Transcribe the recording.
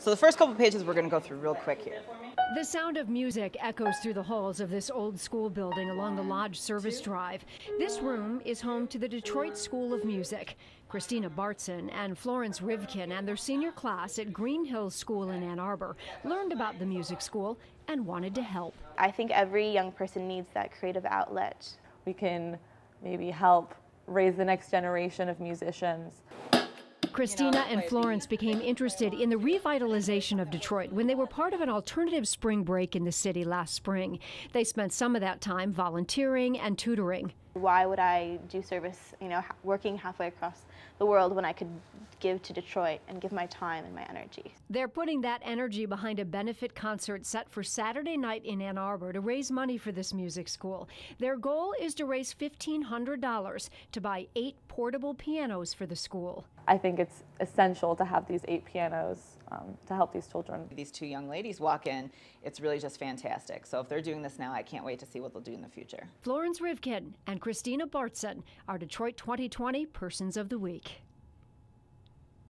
So the first couple pages we're going to go through real quick here. The sound of music echoes through the halls of this old school building along the Lodge Service Drive. This room is home to the Detroit School of Music. Christina Bartson and Florence Rivkin and their senior class at Greenhills School in Ann Arbor learned about the music school and wanted to help. I think every young person needs that creative outlet. We can maybe help raise the next generation of musicians. Christina and Florence became interested in the revitalization of Detroit when they were part of an alternative spring break in the city last spring. They spent some of that time volunteering and tutoring. Why would I do service, you know, working halfway across the world when I could give to Detroit and give my time and my energy? They're putting that energy behind a benefit concert set for Saturday night in Ann Arbor to raise money for this music school. Their goal is to raise $1,500 to buy eight portable pianos for the school. I think it's essential to have these eight pianos um, to help these children. These two young ladies walk in, it's really just fantastic. So if they're doing this now, I can't wait to see what they'll do in the future. Florence Rivkin and Christina Bartson are Detroit 2020 Persons of the Week.